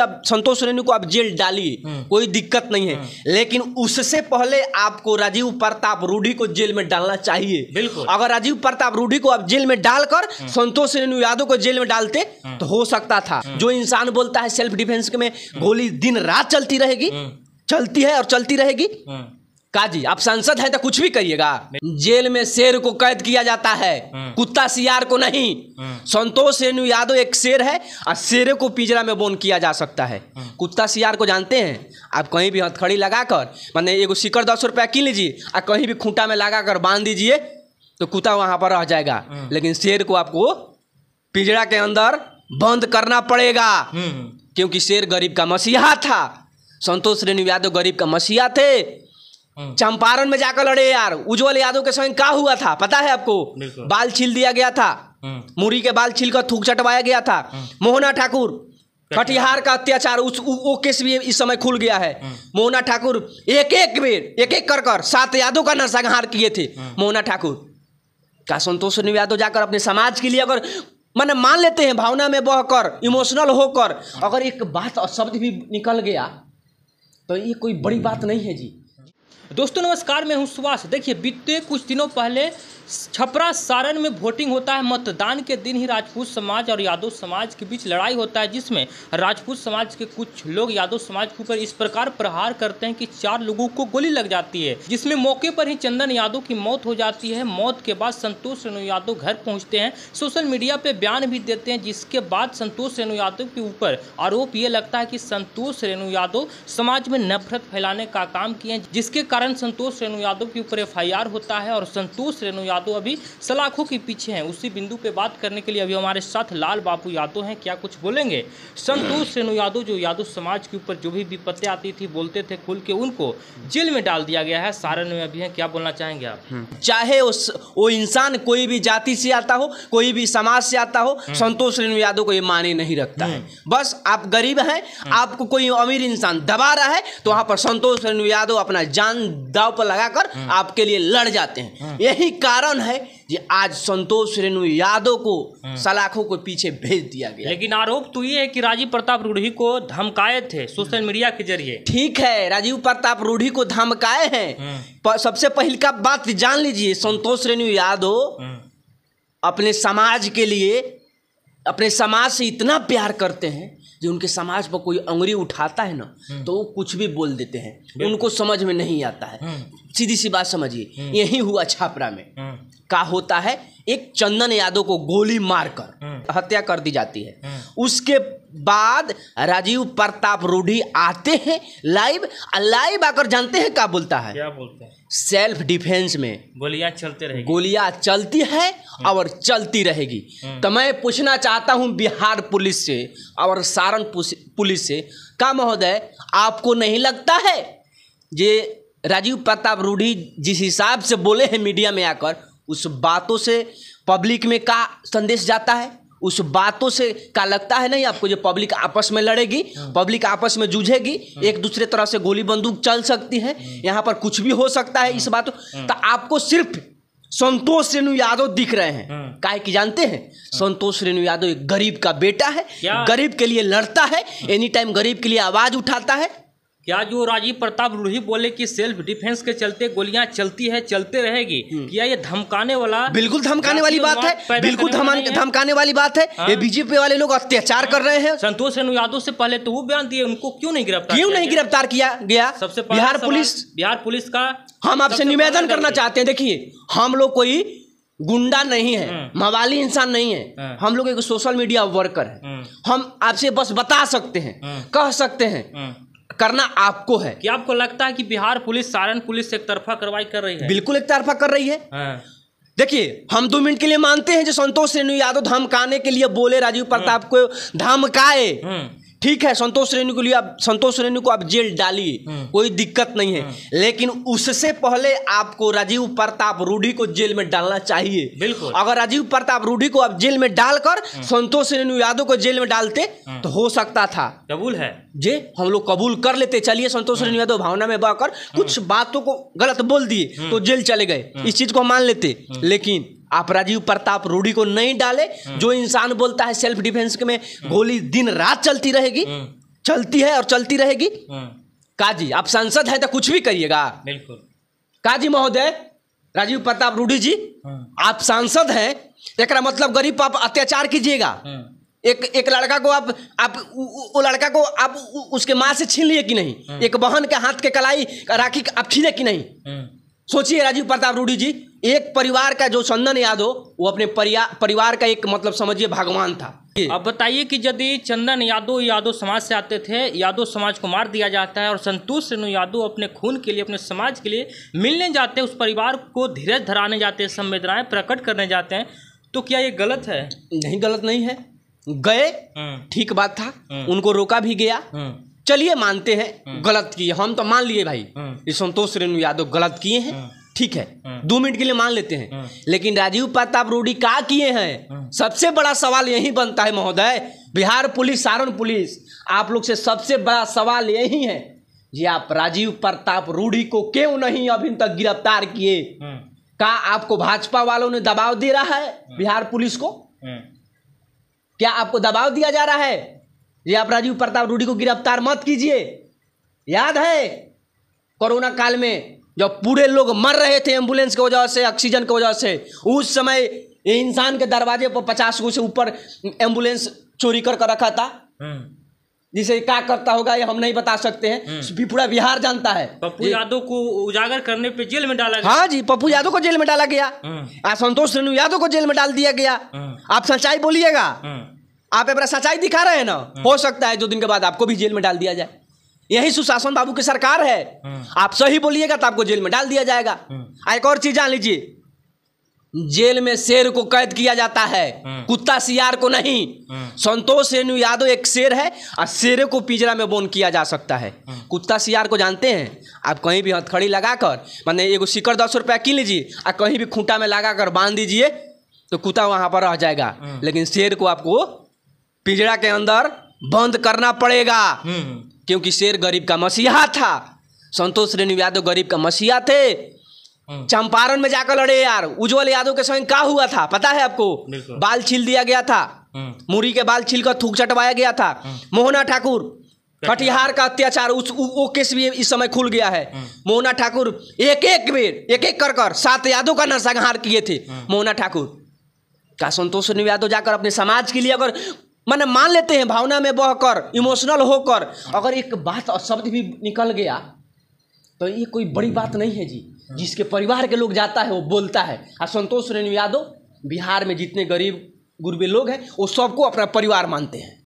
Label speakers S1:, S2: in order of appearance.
S1: अब संतोष रेणु को आप जेल डालिए कोई दिक्कत नहीं है। लेकिन उससे पहले आपको राजीव प्रताप रूढ़ी को जेल में डालना चाहिए।
S2: बिल्कुल।
S1: अगर राजीव प्रताप रूढ़ी को आप जेल में डालकर संतोष रेणु यादव को जेल में डालते तो हो सकता था। जो इंसान बोलता है सेल्फ डिफेंस में गोली दिन रात चलती रहेगी चलती है और चलती रहेगी।
S2: हम्म,
S1: काजी आप सांसद हैं तो कुछ भी करिएगा। जेल में शेर को कैद किया जाता है कुत्ता सियार को नहीं। संतोष रेणु यादव एक शेर है और शेरे को पिंजरा में बोन किया जा सकता है। कुत्ता सियार को जानते हैं? आप कहीं भी हथकड़ी लगाकर माने एगो सिक्कर दस रुपया किन लीजिए और कहीं भी खूंटा में लगाकर बाँध दीजिए तो कुत्ता वहाँ पर रह जाएगा। लेकिन शेर को आपको पिंजरा के अंदर बंद करना पड़ेगा।
S2: हम्म,
S1: क्योंकि शेर गरीब का मसीहा था। संतोष रेणु यादव गरीब का मसीहा थे।
S2: हम्म।
S1: चंपारण में जाकर लड़े यार। उज्जवल यादव के संग क्या हुआ था? पता है आपको? बाल छील दिया गया था।
S2: हम्म,
S1: मुरी के बाल छील कर थूक चटवाया गया था। मोहना ठाकुर कटिहार का अत्याचार उस वो केस भी इस समय खुल गया है। मोहना ठाकुर एक एक बेर एक एक कर कर सात यादव का नरसंहार किए थे। मोहना ठाकुर क्या संतोष यादव जाकर अपने समाज के लिए अगर मैंने मान लेते हैं भावना में बहकर इमोशनल होकर अगर एक बात और शब्द भी निकल गया तो ये कोई बड़ी बात नहीं है जी।
S2: दोस्तों नमस्कार मैं हूँ सुभाष। देखिए बीते कुछ दिनों पहले छपरा सारण में वोटिंग होता है। मतदान के दिन ही राजपूत समाज और यादव समाज के बीच लड़ाई होता है, जिसमें राजपूत समाज के कुछ लोग यादव समाज के ऊपर इस प्रकार प्रहार करते हैं कि चार लोगों को गोली लग जाती है, जिसमें मौके पर ही चंदन यादव की मौत हो जाती है। मौत के बाद संतोष रेणु यादव घर पहुँचते हैं। सोशल मीडिया पे बयान भी देते हैं, जिसके बाद संतोष रेणु यादव के ऊपर आरोप ये लगता है कि संतोष रेणु यादव समाज में नफरत फैलाने का काम किए जिसके कारण संतोष रेणु यादव के ऊपर एफआईआर होता है और संतोष रेणु यादव अभी सलाखों के पीछे हैं। उसी बिंदु पे बात करने के लिए अभी हमारे साथ लाल बाबू यादव हैं। क्या कुछ बोलेंगे? संतोष रेणु यादव जो यादव समाज के ऊपर जो भी विपत्ति आती थी बोलते थे खुल के उनको जेल में डाल दिया गया है। सारण में अभी हैं। क्या बोलना चाहेंगे आप?
S1: चाहे उस वो इंसान कोई भी जाति से आता हो कोई भी समाज से आता हो संतोष रेणु यादव को ये माने नहीं रखता है। बस आप गरीब हैं आपको कोई अमीर इंसान दबा रहा है तो वहाँ पर संतोष रेणु यादव अपना जान दाव पर लगाकर आपके लिए लड़ जाते हैं। यही कारण है कि आज संतोष रेणु यादव को सलाखों को पीछे भेज दिया गया।
S2: लेकिन आरोप तो ये है कि राजीव प्रताप रूढ़ी को धमकाए थे सोशल मीडिया के ज़रिए।
S1: ठीक है राजीव प्रताप रूढ़ी को धमकाए हैं। सबसे पहली का बात जान लीजिए संतोष रेणु यादव अपने समाज के लिए अपने समाज से इतना प्यार करते हैं। जो उनके समाज पर कोई अंगुरी उठाता है ना तो वो कुछ भी बोल देते हैं। उनको समझ में नहीं आता है। सीधी सी बात समझिए। यही हुआ छापरा में। का होता है एक चंदन यादव को गोली मारकर हत्या कर दी जाती है। उसके बाद राजीव प्रताप रूढ़ी आते हैं लाइव लाइव आकर जानते हैं क्या बोलता है।
S2: क्या बोलते हैं?
S1: सेल्फ डिफेंस में
S2: गोलियाँ चलते रहेगी।
S1: गोलियाँ चलती है और चलती रहेगी। तो मैं पूछना चाहता हूँ बिहार पुलिस से और सारण पुलिस से का महोदय आपको नहीं लगता है? ये राजीव प्रताप रूढ़ी जिस हिसाब से बोले हैं मीडिया में आकर उस बातों से पब्लिक में का संदेश जाता है? उस बातों से का लगता है नहीं आपको जो पब्लिक आपस में लड़ेगी पब्लिक आपस में जूझेगी एक दूसरे तरह से गोली बंदूक चल सकती है यहाँ पर कुछ भी हो सकता है इस बात तो आपको सिर्फ़ संतोष रेणु यादव दिख रहे हैं। काहे कि जानते हैं? संतोष रेणु यादव एक गरीब का बेटा है गरीब के लिए लड़ता है एनी टाइम गरीब के लिए आवाज़ उठाता है
S2: क्या जो राजीव प्रताप रूढ़ी बोले कि सेल्फ डिफेंस के चलते गोलियाँ चलती है चलते रहेगी? क्या ये धमकाने वाला
S1: बिल्कुल धमकाने वाली बात है बिल्कुल
S2: है?
S1: धमकाने वाली बात है।
S2: हाँ।
S1: ये बीजेपी वाले लोग अत्याचार कर रहे हैं।
S2: संतोष रेणु यादव से पहले तो वो बयान दिए उनको क्यों नहीं गिरफ़्तार
S1: क्यों नहीं गिरफ़्तार किया गया?
S2: सबसे
S1: बिहार पुलिस
S2: बिहार पुलिस का
S1: हम आपसे निवेदन करना चाहते हैं देखिए हम लोग कोई गुंडा नहीं है मवाली इंसान नहीं है।
S2: हाँ।
S1: हम लोग एक सोशल मीडिया वर्कर है।
S2: हम्म,
S1: हम आपसे बस बता सकते हैं
S2: हम्म।
S1: कह सकते हैं
S2: हम्म।
S1: करना आपको है।
S2: क्या आपको लगता है कि बिहार पुलिस सारण पुलिस एक तरफा कार्रवाई कर रही है?
S1: बिल्कुल एक तरफा कर रही है।
S2: हाँ,
S1: देखिए हम दो मिनट के लिए मानते हैं जो संतोष रेणु यादव धमकाने के लिए बोले राजीव प्रताप को धमकाए।
S2: हम्म,
S1: ठीक है संतोष रेणु के लिए आप संतोष रेणु को आप जेल डालिए कोई दिक्कत नहीं है। लेकिन उससे पहले आपको राजीव प्रताप रूढ़ी को जेल में डालना चाहिए।
S2: बिल्कुल।
S1: अगर राजीव प्रताप रूढ़ी को आप जेल में डालकर संतोष रेणु यादव को जेल में डालते तो हो सकता था।
S2: कबूल है?
S1: जे हम लोग कबूल कर लेते। चलिए संतोष रेणु यादव भावना में बहकर कुछ बातों को गलत बोल दिए तो जेल चले गए। इस चीज़ को मान लेते। लेकिन आप राजीव प्रताप रूढ़ी को नहीं डाले जो इंसान बोलता है सेल्फ डिफेंस में गोली दिन रात चलती रहेगी चलती है और चलती रहेगी।
S2: हम्म,
S1: काजी आप सांसद हैं तो कुछ भी करिएगा
S2: बिल्कुल।
S1: काजी महोदय राजीव प्रताप रूढ़ी जी
S2: हम्म,
S1: आप सांसद हैं एक मतलब गरीब आप अत्याचार कीजिएगा।
S2: हम्म,
S1: एक एक लड़का को आप आप वो लड़का को आप उ- उसके माँ से छीन लिए कि नहीं? एक बहन के हाथ के कलाई राखी आप छीने कि नहीं?
S2: हम्म,
S1: सोचिए राजीव प्रताप रूढ़ी जी एक परिवार का जो चंदन यादव वो अपने परिवार का एक मतलब समझिए भगवान था।
S2: अब बताइए कि यदि चंदन यादव यादव समाज से आते थे यादव समाज को मार दिया जाता है और संतोष रेणु यादव अपने खून के लिए अपने समाज के लिए मिलने जाते हैं उस परिवार को धीरज धराने जाते हैं संवेदनाएँ प्रकट करने जाते हैं तो क्या ये गलत है?
S1: नहीं गलत नहीं है। गए
S2: हम्म,
S1: ठीक बात था।
S2: हम्म।
S1: उनको रोका भी गया।
S2: हम्म,
S1: चलिए मानते हैं गलत किए। हम तो मान लिए भाई। ये संतोष रेणु यादव गलत किए हैं। ठीक है
S2: हम्म।
S1: दो मिनट के लिए मान लेते हैं।
S2: हम्म।
S1: लेकिन राजीव प्रताप रूडी का किए हैं?
S2: हम्म।
S1: सबसे बड़ा सवाल यही बनता है महोदय। बिहार पुलिस सारण पुलिस आप लोग से सबसे बड़ा सवाल यही है जी आप राजीव प्रताप रूडी को क्यों नहीं अभी तक गिरफ़्तार किए? का आपको भाजपा वालों ने दबाव दे रहा है बिहार पुलिस को? क्या आपको दबाव दिया जा रहा है ये आप राजीव प्रताप रूडी को गिरफ़्तार मत कीजिए? याद है कोरोना काल में जब पूरे लोग मर रहे थे एंबुलेंस की वजह से ऑक्सीजन की वजह से उस समय इंसान के दरवाजे पर पचास गो से ऊपर एंबुलेंस चोरी कर कर रखा था।
S2: हम्म।
S1: जिसे क्या करता होगा ये हम नहीं बता सकते हैं। भी पूरा बिहार जानता है।
S2: पप्पू यादव को उजागर करने पे जेल में डाला गया।
S1: हाँ जी पप्पू यादव को जेल में डाला गया।
S2: हम्म,
S1: संतोष रेणु यादव को जेल में डाल दिया गया।
S2: हम्म,
S1: आप सच्चाई बोलिएगा।
S2: हम्म,
S1: आप अपना सच्चाई दिखा रहे हैं ना? हो सकता है दो दिन के बाद आपको भी जेल में डाल दिया जाए। यही सुशासन बाबू की सरकार है।
S2: हम्म।
S1: आप सही बोलिएगा तो आपको जेल में डाल दिया जाएगा।
S2: हम्म।
S1: एक और चीज़ जान लीजिए। जेल में शेर को कैद किया जाता है। कुत्ता सियार को नहीं। संतोष रेणु यादव एक शेर है और शेरे को पिंजरा में बोन किया जा सकता है। कुत्ता सियार को जानते हैं? आप कहीं भी हथखड़ी लगाकर माने एगो सिकर दस रुपया किन लीजिए और कहीं भी खूंटा में लगाकर बाँध दीजिए तो कुत्ता वहाँ पर रह जाएगा। लेकिन शेर को आपको पिंजरा के अंदर बंद करना पड़ेगा। क्योंकि शेर गरीब का मसीहा था। संतोष रेणु यादव गरीब का मसीहा थे।
S2: हम्म।
S1: चंपारण में जाकर लड़े यार। उज्जवल यादव के संग क्या हुआ था? पता है आपको? बाल छील दिया गया था।
S2: हम्म,
S1: मुरी के बाल छील कर थूक चटवाया गया था। मोहना ठाकुर कटिहार। का अत्याचार उस वो केस भी इस समय खुल गया है। मोहना ठाकुर एक एक बेर एक एक कर कर सात यादव का नरसंहार किए थे। मोहना ठाकुर का संतोष रेणु यादव जाकर अपने समाज के लिए अगर मैंने मान लेते हैं, भावना में बहकर इमोशनल होकर। अगर एक बात और शब्द भी निकल गया तो ये कोई बड़ी बात नहीं है जी। जिसके परिवार के लोग जाता है, वो बोलता है। और संतोष रेणु यादव, बिहार में जितने गरीब, गुरबे लोग हैं, वो सबको अपना परिवार मानते हैं।